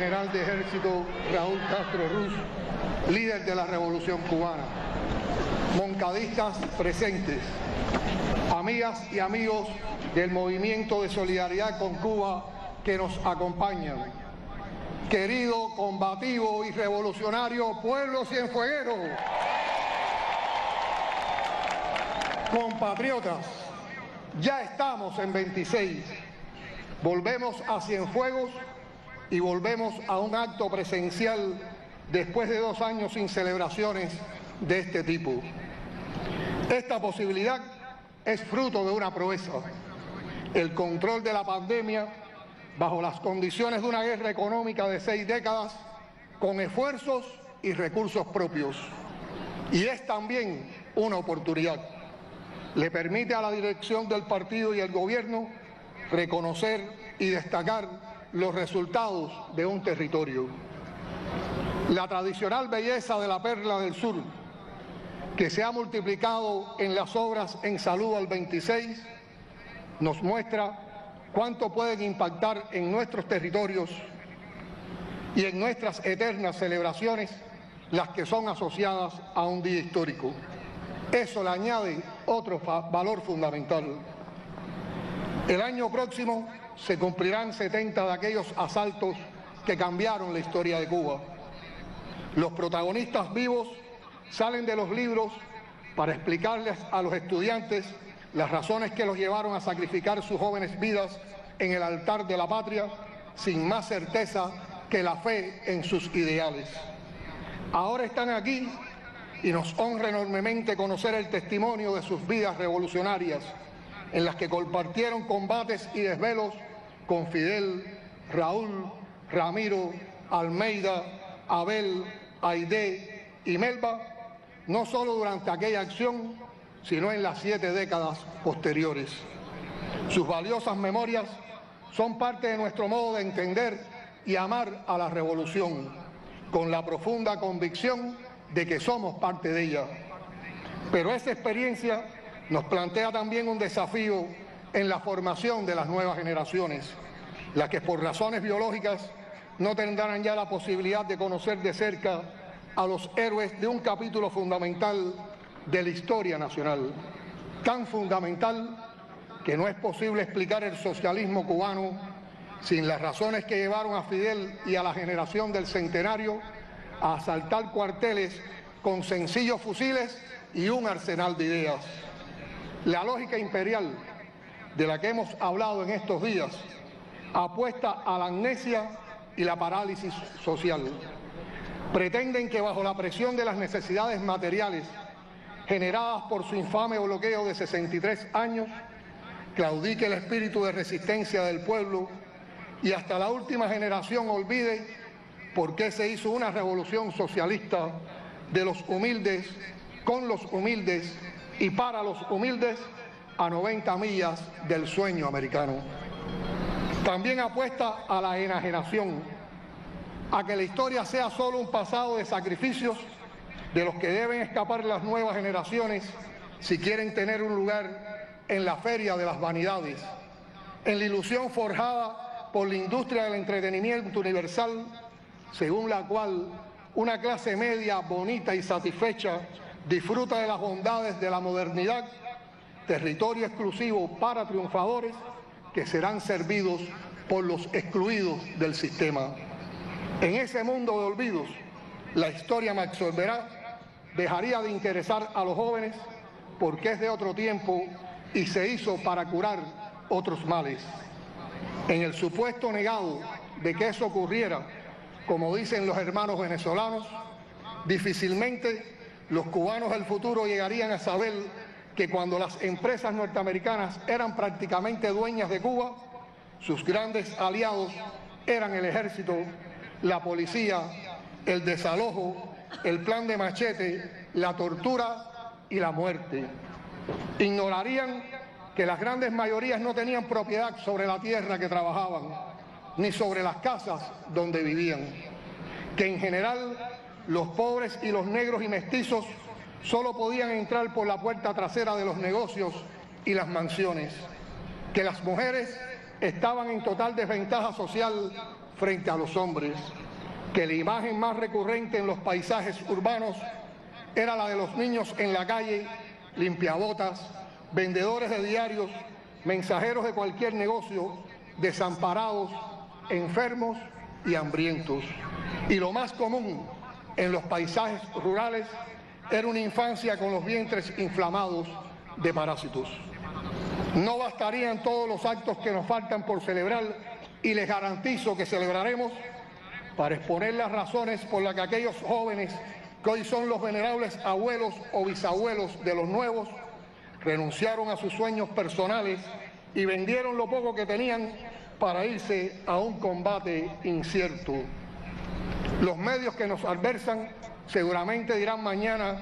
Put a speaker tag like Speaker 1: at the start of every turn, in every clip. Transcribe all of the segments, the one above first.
Speaker 1: general de ejército Raúl Castro Ruz, líder de la revolución cubana, moncadistas presentes, amigas y amigos del movimiento de solidaridad con Cuba que nos acompañan, querido, combativo y revolucionario pueblo cienfueguero, compatriotas, ya estamos en 26, volvemos a Cienfuegos y volvemos a un acto presencial después de dos años sin celebraciones de este tipo. Esta posibilidad es fruto de una proeza, el control de la pandemia bajo las condiciones de una guerra económica de seis décadas con esfuerzos y recursos propios. Y es también una oportunidad. Le permite a la dirección del partido y el gobierno reconocer y destacar los resultados de un territorio. La tradicional belleza de la perla del sur, que se ha multiplicado en las obras en salud al 26, nos muestra cuánto pueden impactar en nuestros territorios y en nuestras eternas celebraciones las que son asociadas a un día histórico. Eso le añade otro valor fundamental. El año próximo se cumplirán 70 de aquellos asaltos que cambiaron la historia de Cuba. Los protagonistas vivos salen de los libros para explicarles a los estudiantes las razones que los llevaron a sacrificar sus jóvenes vidas en el altar de la patria sin más certeza que la fe en sus ideales. Ahora están aquí y nos honra enormemente conocer el testimonio de sus vidas revolucionarias en las que compartieron combates y desvelos con Fidel, Raúl, Ramiro, Almeida, Abel, Aide y Melba, no solo durante aquella acción, sino en las siete décadas posteriores. Sus valiosas memorias son parte de nuestro modo de entender y amar a la revolución, con la profunda convicción de que somos parte de ella. Pero esa experiencia nos plantea también un desafío en la formación de las nuevas generaciones, las que por razones biológicas no tendrán ya la posibilidad de conocer de cerca a los héroes de un capítulo fundamental de la historia nacional, tan fundamental que no es posible explicar el socialismo cubano sin las razones que llevaron a Fidel y a la generación del centenario a asaltar cuarteles con sencillos fusiles y un arsenal de ideas. La lógica imperial de la que hemos hablado en estos días apuesta a la amnesia y la parálisis social. Pretenden que bajo la presión de las necesidades materiales generadas por su infame bloqueo de 63 años, claudique el espíritu de resistencia del pueblo y hasta la última generación olvide por qué se hizo una revolución socialista de los humildes, con los humildes y para los humildes a 90 millas del sueño americano. También apuesta a la enajenación, a que la historia sea solo un pasado de sacrificios de los que deben escapar las nuevas generaciones si quieren tener un lugar en la feria de las vanidades, en la ilusión forjada por la industria del entretenimiento universal, según la cual una clase media bonita y satisfecha disfruta de las bondades de la modernidad, territorio exclusivo para triunfadores que serán servidos por los excluidos del sistema. En ese mundo de olvidos, la historia me absolverá dejaría de interesar a los jóvenes porque es de otro tiempo y se hizo para curar otros males. En el supuesto negado de que eso ocurriera, como dicen los hermanos venezolanos, difícilmente los cubanos del futuro llegarían a saber que cuando las empresas norteamericanas eran prácticamente dueñas de Cuba, sus grandes aliados eran el ejército, la policía, el desalojo el plan de machete, la tortura y la muerte. Ignorarían que las grandes mayorías no tenían propiedad sobre la tierra que trabajaban, ni sobre las casas donde vivían, que en general los pobres y los negros y mestizos solo podían entrar por la puerta trasera de los negocios y las mansiones, que las mujeres estaban en total desventaja social frente a los hombres, que la imagen más recurrente en los paisajes urbanos era la de los niños en la calle, limpiabotas, vendedores de diarios, mensajeros de cualquier negocio, desamparados, enfermos y hambrientos. Y lo más común en los paisajes rurales era una infancia con los vientres inflamados de parásitos. No bastarían todos los actos que nos faltan por celebrar y les garantizo que celebraremos para exponer las razones por las que aquellos jóvenes que hoy son los venerables abuelos o bisabuelos de los nuevos renunciaron a sus sueños personales y vendieron lo poco que tenían para irse a un combate incierto. Los medios que nos adversan seguramente dirán mañana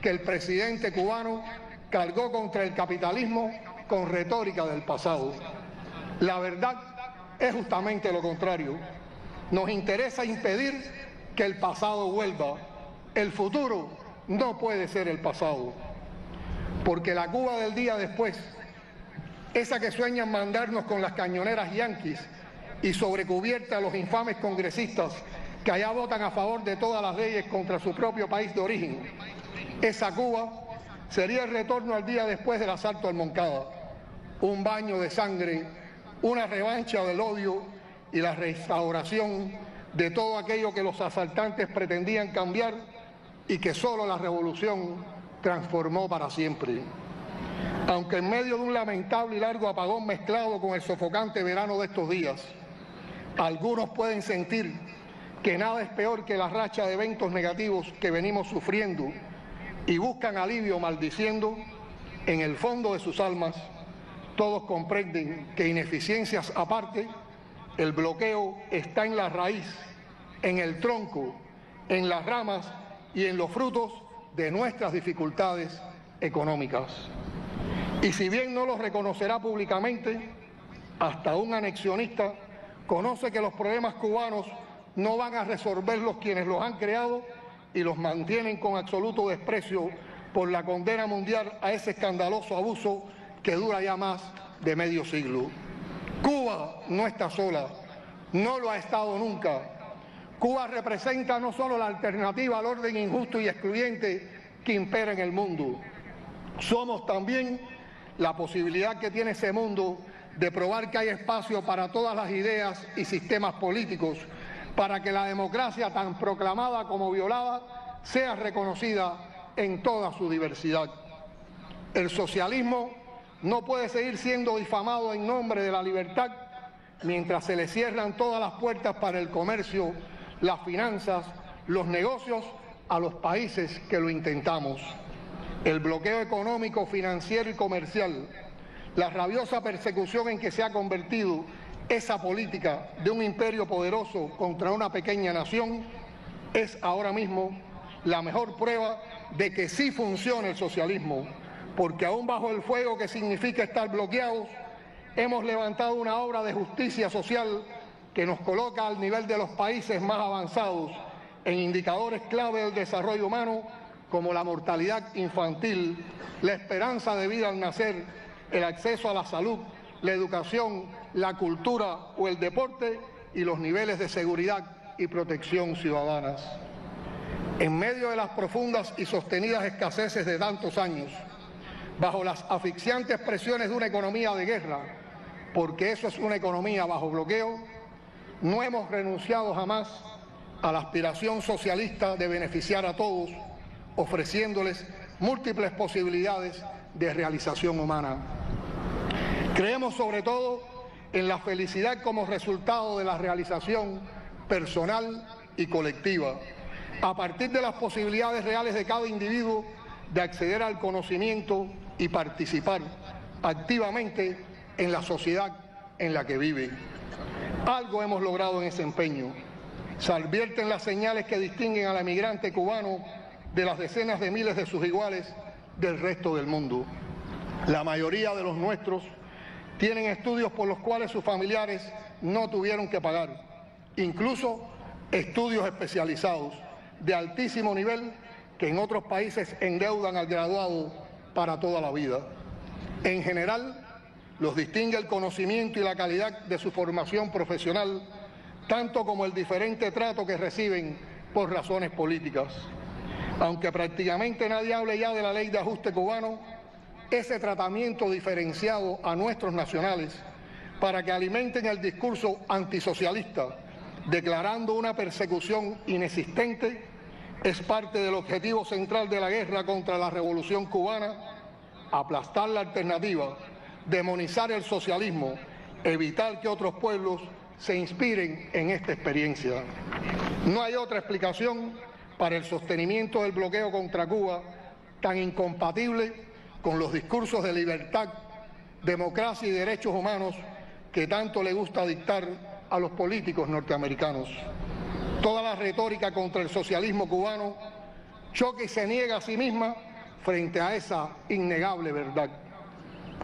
Speaker 1: que el presidente cubano cargó contra el capitalismo con retórica del pasado. La verdad es justamente lo contrario. Nos interesa impedir que el pasado vuelva. El futuro no puede ser el pasado. Porque la Cuba del día después, esa que sueñan mandarnos con las cañoneras yanquis y sobrecubierta a los infames congresistas que allá votan a favor de todas las leyes contra su propio país de origen, esa Cuba sería el retorno al día después del asalto al Moncada, un baño de sangre, una revancha del odio y la restauración de todo aquello que los asaltantes pretendían cambiar y que solo la revolución transformó para siempre. Aunque en medio de un lamentable y largo apagón mezclado con el sofocante verano de estos días, algunos pueden sentir que nada es peor que la racha de eventos negativos que venimos sufriendo y buscan alivio maldiciendo, en el fondo de sus almas todos comprenden que ineficiencias aparte, el bloqueo está en la raíz, en el tronco, en las ramas y en los frutos de nuestras dificultades económicas. Y si bien no lo reconocerá públicamente, hasta un anexionista conoce que los problemas cubanos no van a resolverlos quienes los han creado y los mantienen con absoluto desprecio por la condena mundial a ese escandaloso abuso que dura ya más de medio siglo. Cuba no está sola, no lo ha estado nunca. Cuba representa no solo la alternativa al orden injusto y excluyente que impera en el mundo, somos también la posibilidad que tiene ese mundo de probar que hay espacio para todas las ideas y sistemas políticos para que la democracia tan proclamada como violada sea reconocida en toda su diversidad. El socialismo no puede seguir siendo difamado en nombre de la libertad mientras se le cierran todas las puertas para el comercio, las finanzas, los negocios a los países que lo intentamos. El bloqueo económico, financiero y comercial, la rabiosa persecución en que se ha convertido esa política de un imperio poderoso contra una pequeña nación es ahora mismo la mejor prueba de que sí funciona el socialismo, porque aún bajo el fuego que significa estar bloqueados, hemos levantado una obra de justicia social que nos coloca al nivel de los países más avanzados en indicadores clave del desarrollo humano como la mortalidad infantil, la esperanza de vida al nacer, el acceso a la salud, la educación, la cultura o el deporte y los niveles de seguridad y protección ciudadanas. En medio de las profundas y sostenidas escaseces de tantos años, bajo las asfixiantes presiones de una economía de guerra, porque eso es una economía bajo bloqueo, no hemos renunciado jamás a la aspiración socialista de beneficiar a todos, ofreciéndoles múltiples posibilidades de realización humana. Creemos sobre todo en la felicidad como resultado de la realización personal y colectiva, a partir de las posibilidades reales de cada individuo de acceder al conocimiento y participar activamente en la sociedad en la que vive. Algo hemos logrado en ese empeño. Se advierten las señales que distinguen al emigrante cubano de las decenas de miles de sus iguales del resto del mundo. La mayoría de los nuestros tienen estudios por los cuales sus familiares no tuvieron que pagar, incluso estudios especializados de altísimo nivel que en otros países endeudan al graduado para toda la vida. En general, los distingue el conocimiento y la calidad de su formación profesional, tanto como el diferente trato que reciben por razones políticas. Aunque prácticamente nadie hable ya de la ley de ajuste cubano, ese tratamiento diferenciado a nuestros nacionales para que alimenten el discurso antisocialista, declarando una persecución inexistente, es parte del objetivo central de la guerra contra la revolución cubana, aplastar la alternativa, demonizar el socialismo, evitar que otros pueblos se inspiren en esta experiencia. No hay otra explicación para el sostenimiento del bloqueo contra Cuba tan incompatible con los discursos de libertad, democracia y derechos humanos que tanto le gusta dictar a los políticos norteamericanos. Toda la retórica contra el socialismo cubano choca y se niega a sí misma frente a esa innegable verdad.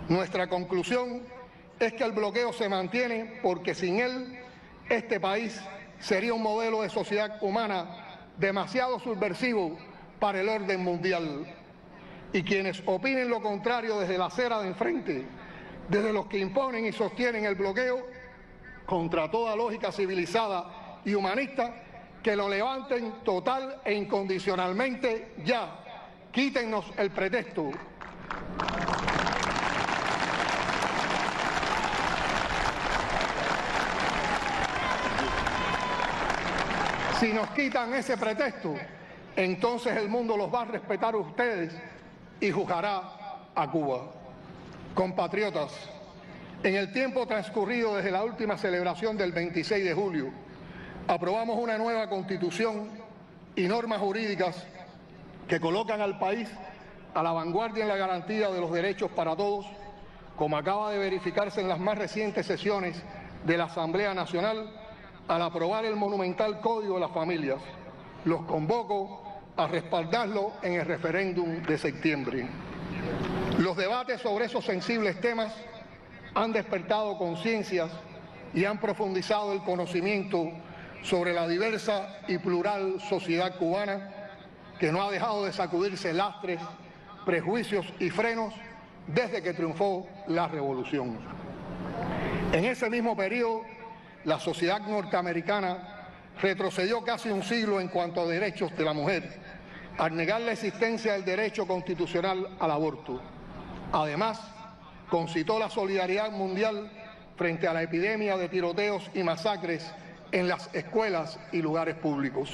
Speaker 1: Nuestra conclusión es que el bloqueo se mantiene porque sin él este país sería un modelo de sociedad humana demasiado subversivo para el orden mundial. Y quienes opinen lo contrario desde la acera de enfrente, desde los que imponen y sostienen el bloqueo, contra toda lógica civilizada y humanista, que lo levanten total e incondicionalmente ya. Quítennos el pretexto. Si nos quitan ese pretexto, entonces el mundo los va a respetar ustedes y juzgará a Cuba. Compatriotas, en el tiempo transcurrido desde la última celebración del 26 de julio, aprobamos una nueva constitución y normas jurídicas que colocan al país a la vanguardia en la garantía de los derechos para todos, como acaba de verificarse en las más recientes sesiones de la Asamblea Nacional al aprobar el monumental Código de las Familias. Los convoco a respaldarlo en el referéndum de septiembre. Los debates sobre esos sensibles temas han despertado conciencias y han profundizado el conocimiento sobre la diversa y plural sociedad cubana que no ha dejado de sacudirse lastres, prejuicios y frenos desde que triunfó la revolución. En ese mismo periodo la sociedad norteamericana retrocedió casi un siglo en cuanto a derechos de la mujer, al negar la existencia del derecho constitucional al aborto. Además, concitó la solidaridad mundial frente a la epidemia de tiroteos y masacres en las escuelas y lugares públicos.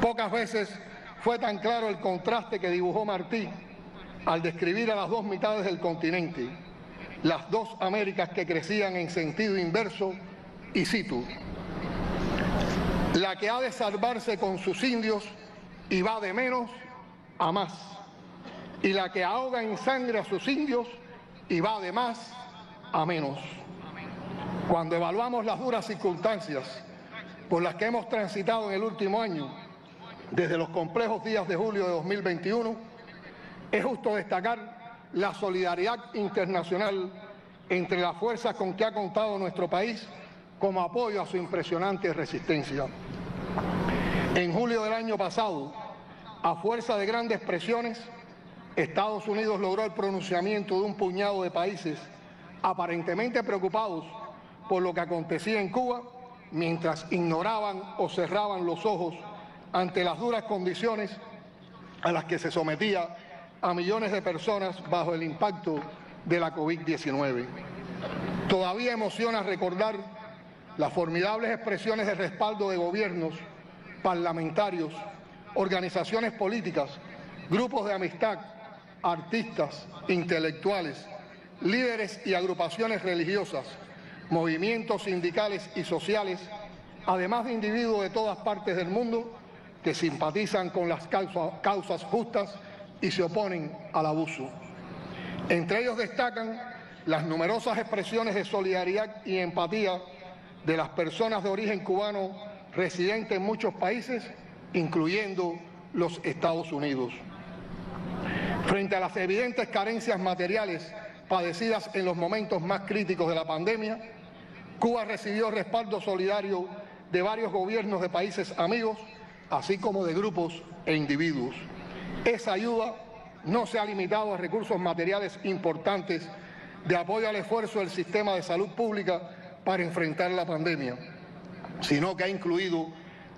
Speaker 1: Pocas veces fue tan claro el contraste que dibujó Martí al describir a las dos mitades del continente, las dos Américas que crecían en sentido inverso y cito, la que ha de salvarse con sus indios y va de menos a más, y la que ahoga en sangre a sus indios y va de más a menos. Cuando evaluamos las duras circunstancias por las que hemos transitado en el último año, desde los complejos días de julio de 2021, es justo destacar la solidaridad internacional entre las fuerzas con que ha contado nuestro país como apoyo a su impresionante resistencia. En julio del año pasado, a fuerza de grandes presiones, Estados Unidos logró el pronunciamiento de un puñado de países aparentemente preocupados por lo que acontecía en Cuba, mientras ignoraban o cerraban los ojos ante las duras condiciones a las que se sometía a millones de personas bajo el impacto de la COVID-19. Todavía emociona recordar las formidables expresiones de respaldo de gobiernos, parlamentarios, organizaciones políticas, grupos de amistad, artistas, intelectuales, líderes y agrupaciones religiosas, movimientos sindicales y sociales, además de individuos de todas partes del mundo que simpatizan con las causas justas y se oponen al abuso. Entre ellos destacan las numerosas expresiones de solidaridad y empatía de las personas de origen cubano residentes en muchos países, incluyendo los Estados Unidos. Frente a las evidentes carencias materiales padecidas en los momentos más críticos de la pandemia, Cuba recibió respaldo solidario de varios gobiernos de países amigos, así como de grupos e individuos. Esa ayuda no se ha limitado a recursos materiales importantes de apoyo al esfuerzo del sistema de salud pública para enfrentar la pandemia. Sino que ha incluido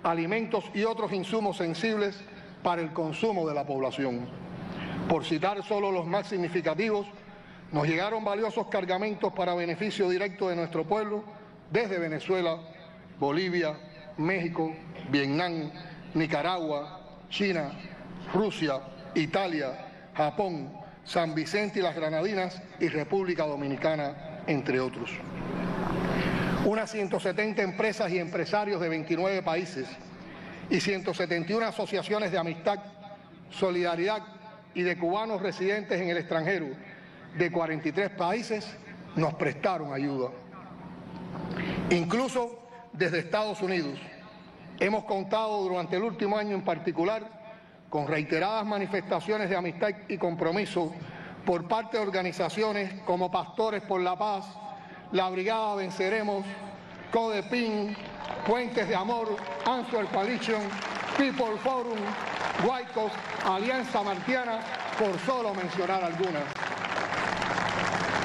Speaker 1: alimentos y otros insumos sensibles para el consumo de la población. Por citar solo los más significativos, nos llegaron valiosos cargamentos para beneficio directo de nuestro pueblo desde Venezuela, Bolivia, México, Vietnam, Nicaragua, China, Rusia, Italia, Japón, San Vicente y las Granadinas y República Dominicana, entre otros. Unas 170 empresas y empresarios de 29 países y 171 asociaciones de amistad, solidaridad y de cubanos residentes en el extranjero de 43 países nos prestaron ayuda. Incluso desde Estados Unidos hemos contado durante el último año en particular con reiteradas manifestaciones de amistad y compromiso por parte de organizaciones como Pastores por la Paz, la Brigada Venceremos, Codepin, Puentes de Amor, Answer Coalition, People Forum, White Alianza Martiana, por solo mencionar algunas.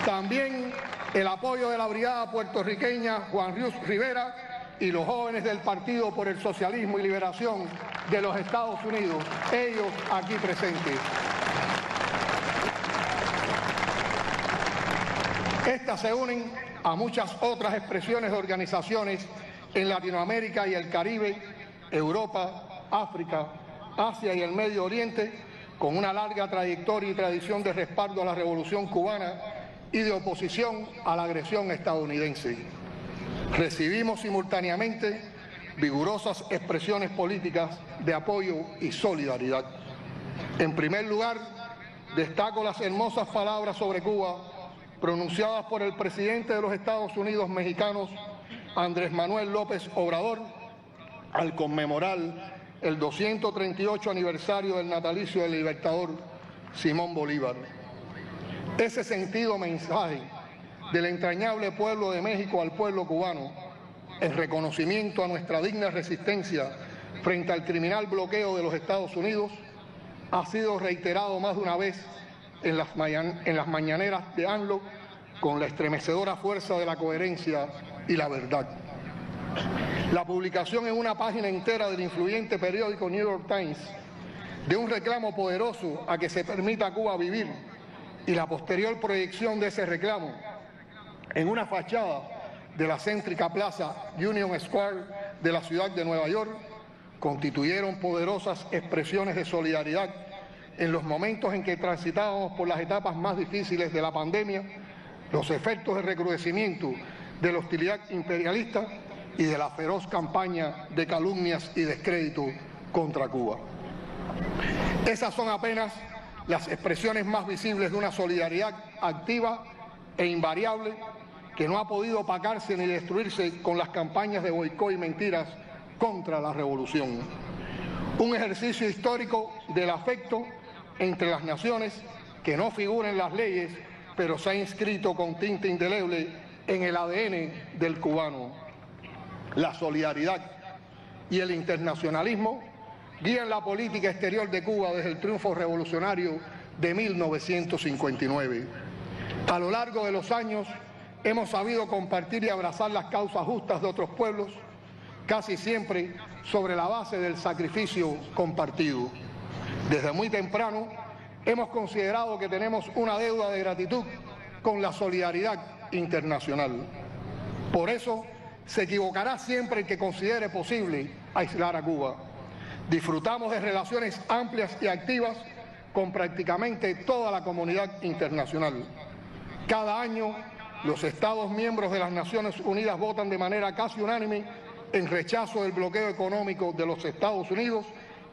Speaker 1: También el apoyo de la Brigada puertorriqueña Juan Rius Rivera y los jóvenes del Partido por el Socialismo y Liberación de los Estados Unidos, ellos aquí presentes. Estas se unen a muchas otras expresiones de organizaciones en Latinoamérica y el Caribe, Europa, África, Asia y el Medio Oriente, con una larga trayectoria y tradición de respaldo a la revolución cubana y de oposición a la agresión estadounidense. Recibimos simultáneamente vigorosas expresiones políticas de apoyo y solidaridad. En primer lugar, destaco las hermosas palabras sobre Cuba pronunciadas por el presidente de los Estados Unidos mexicanos, Andrés Manuel López Obrador, al conmemorar el 238 aniversario del natalicio del libertador Simón Bolívar. Ese sentido mensaje del entrañable pueblo de México al pueblo cubano, en reconocimiento a nuestra digna resistencia frente al criminal bloqueo de los Estados Unidos, ha sido reiterado más de una vez en las, en las mañaneras de ANLO con la estremecedora fuerza de la coherencia y la verdad. La publicación en una página entera del influyente periódico New York Times de un reclamo poderoso a que se permita a Cuba vivir y la posterior proyección de ese reclamo en una fachada de la céntrica plaza Union Square de la ciudad de Nueva York constituyeron poderosas expresiones de solidaridad en los momentos en que transitábamos por las etapas más difíciles de la pandemia, los efectos de recrudecimiento de la hostilidad imperialista y de la feroz campaña de calumnias y descrédito contra Cuba. Esas son apenas las expresiones más visibles de una solidaridad activa e invariable que no ha podido opacarse ni destruirse con las campañas de boicot y mentiras contra la revolución. Un ejercicio histórico del afecto entre las naciones que no figura en las leyes, pero se ha inscrito con tinta indeleble en el ADN del cubano. La solidaridad y el internacionalismo guían la política exterior de Cuba desde el triunfo revolucionario de 1959. A lo largo de los años hemos sabido compartir y abrazar las causas justas de otros pueblos casi siempre sobre la base del sacrificio compartido. Desde muy temprano hemos considerado que tenemos una deuda de gratitud con la solidaridad internacional. Por eso se equivocará siempre el que considere posible aislar a Cuba. Disfrutamos de relaciones amplias y activas con prácticamente toda la comunidad internacional. Cada año los Estados miembros de las Naciones Unidas votan de manera casi unánime en rechazo del bloqueo económico de los Estados Unidos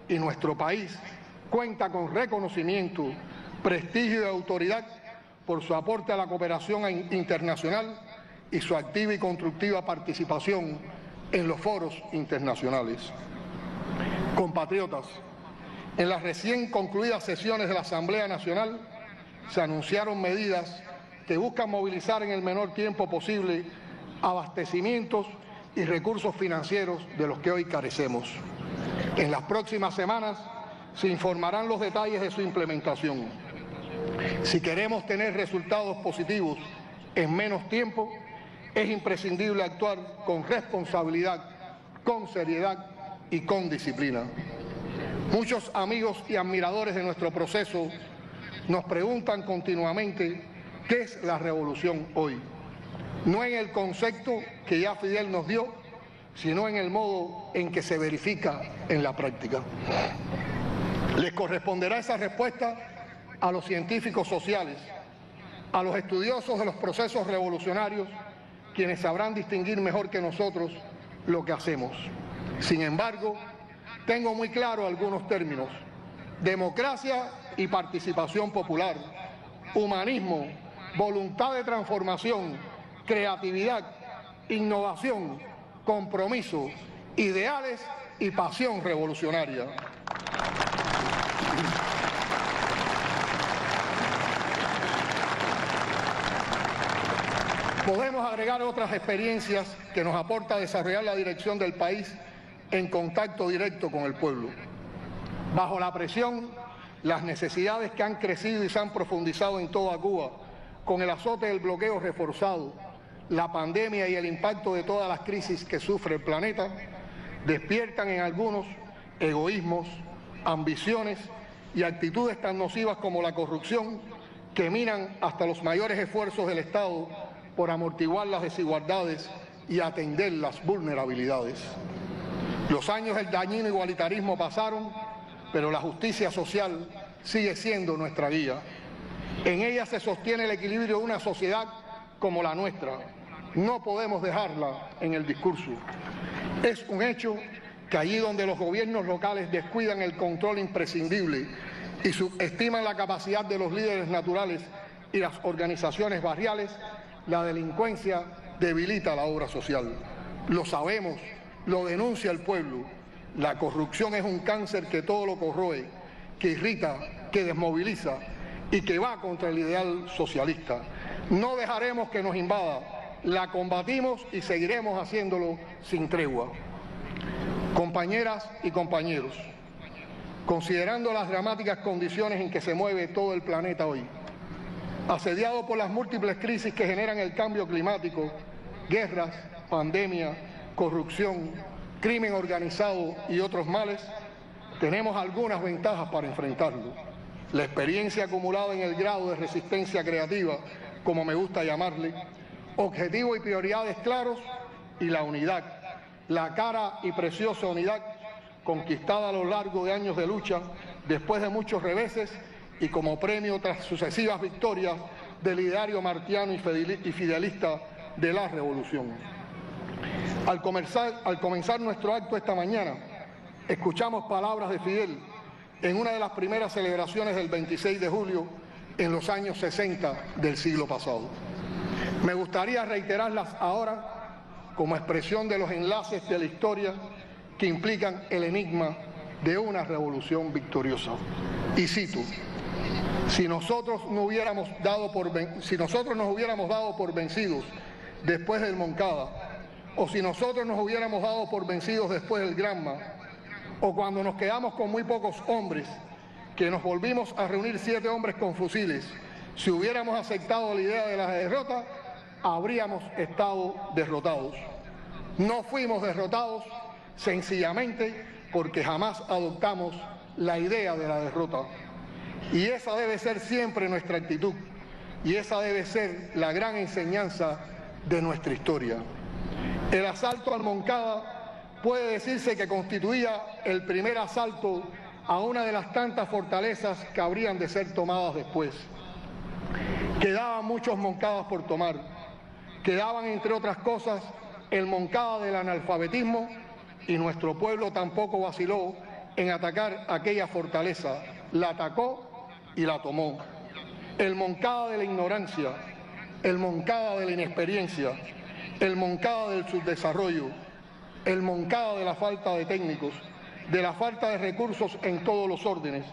Speaker 1: y nuestro país cuenta con reconocimiento, prestigio y autoridad por su aporte a la cooperación internacional y su activa y constructiva participación en los foros internacionales. Compatriotas, en las recién concluidas sesiones de la Asamblea Nacional se anunciaron medidas que buscan movilizar en el menor tiempo posible abastecimientos y recursos financieros de los que hoy carecemos. En las próximas semanas se informarán los detalles de su implementación. Si queremos tener resultados positivos en menos tiempo, es imprescindible actuar con responsabilidad con seriedad y con disciplina. Muchos amigos y admiradores de nuestro proceso nos preguntan continuamente qué es la revolución hoy. No en el concepto que ya Fidel nos dio, sino en el modo en que se verifica en la práctica. Les corresponderá esa respuesta a los científicos sociales, a los estudiosos de los procesos revolucionarios, quienes sabrán distinguir mejor que nosotros lo que hacemos. Sin embargo, tengo muy claro algunos términos. Democracia y participación popular, humanismo, voluntad de transformación, creatividad, innovación, compromiso, ideales y pasión revolucionaria. Podemos agregar otras experiencias que nos aporta desarrollar la dirección del país en contacto directo con el pueblo. Bajo la presión, las necesidades que han crecido y se han profundizado en toda Cuba, con el azote del bloqueo reforzado, la pandemia y el impacto de todas las crisis que sufre el planeta, despiertan en algunos egoísmos, ambiciones y actitudes tan nocivas como la corrupción que minan hasta los mayores esfuerzos del Estado por amortiguar las desigualdades y atender las vulnerabilidades. Los años del dañino igualitarismo pasaron, pero la justicia social sigue siendo nuestra guía. En ella se sostiene el equilibrio de una sociedad como la nuestra. No podemos dejarla en el discurso. Es un hecho que allí donde los gobiernos locales descuidan el control imprescindible y subestiman la capacidad de los líderes naturales y las organizaciones barriales, la delincuencia debilita la obra social. Lo sabemos, lo denuncia el pueblo. La corrupción es un cáncer que todo lo corroe, que irrita, que desmoviliza y que va contra el ideal socialista. No dejaremos que nos invada, la combatimos y seguiremos haciéndolo sin tregua. Compañeras y compañeros, considerando las dramáticas condiciones en que se mueve todo el planeta hoy, asediado por las múltiples crisis que generan el cambio climático, guerras, pandemia, corrupción, crimen organizado y otros males, tenemos algunas ventajas para enfrentarlo. La experiencia acumulada en el grado de resistencia creativa, como me gusta llamarle, objetivos y prioridades claros y la unidad, la cara y preciosa unidad conquistada a lo largo de años de lucha, después de muchos reveses y como premio tras sucesivas victorias del ideario martiano y fidelista de la revolución. Al comenzar, al comenzar nuestro acto esta mañana, escuchamos palabras de Fidel en una de las primeras celebraciones del 26 de julio en los años 60 del siglo pasado. Me gustaría reiterarlas ahora como expresión de los enlaces de la historia que implican el enigma de una revolución victoriosa. Y cito, si nosotros, no hubiéramos dado por, si nosotros nos hubiéramos dado por vencidos después del Moncada, o si nosotros nos hubiéramos dado por vencidos después del Granma, o cuando nos quedamos con muy pocos hombres, que nos volvimos a reunir siete hombres con fusiles, si hubiéramos aceptado la idea de la derrota, habríamos estado derrotados. No fuimos derrotados sencillamente porque jamás adoptamos la idea de la derrota. Y esa debe ser siempre nuestra actitud. Y esa debe ser la gran enseñanza de nuestra historia. El asalto al Moncada puede decirse que constituía el primer asalto a una de las tantas fortalezas que habrían de ser tomadas después. Quedaban muchos Moncadas por tomar. Quedaban, entre otras cosas, el Moncada del analfabetismo y nuestro pueblo tampoco vaciló en atacar aquella fortaleza. La atacó y la tomó. El Moncada de la ignorancia, el Moncada de la inexperiencia, el Moncada del subdesarrollo, el Moncada de la falta de técnicos, de la falta de recursos en todos los órdenes.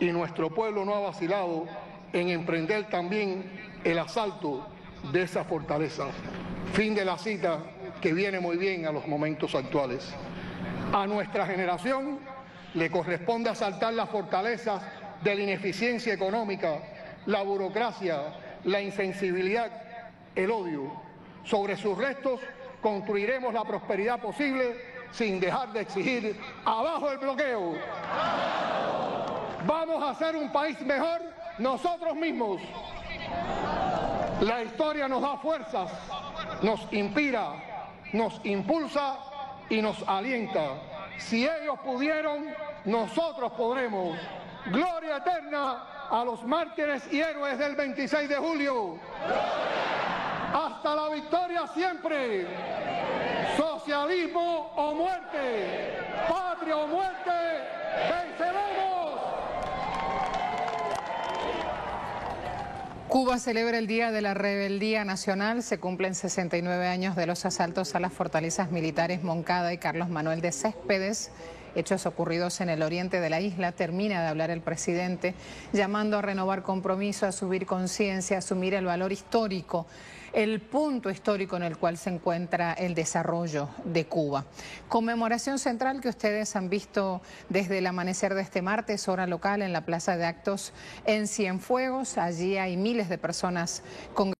Speaker 1: Y nuestro pueblo no ha vacilado en emprender también el asalto de esa fortaleza. Fin de la cita que viene muy bien a los momentos actuales. A nuestra generación le corresponde asaltar las fortalezas de la ineficiencia económica, la burocracia, la insensibilidad, el odio. Sobre sus restos construiremos la prosperidad posible sin dejar de exigir abajo el bloqueo. Vamos a hacer un país mejor nosotros mismos. La historia nos da fuerzas, nos inspira, nos impulsa y nos alienta. Si ellos pudieron, nosotros podremos. Gloria eterna a los mártires y héroes del 26 de julio. Hasta la victoria siempre. Socialismo o muerte. Patria o muerte. Venceremos.
Speaker 2: Cuba celebra el Día de la Rebeldía Nacional. Se cumplen 69 años de los asaltos a las fortalezas militares Moncada y Carlos Manuel de Céspedes hechos ocurridos en el oriente de la isla. Termina de hablar el presidente, llamando a renovar compromiso, a subir conciencia, a asumir el valor histórico el punto histórico en el cual se encuentra el desarrollo de Cuba. Conmemoración central que ustedes han visto desde el amanecer de este martes, hora local, en la Plaza de Actos en Cienfuegos. Allí hay miles de personas con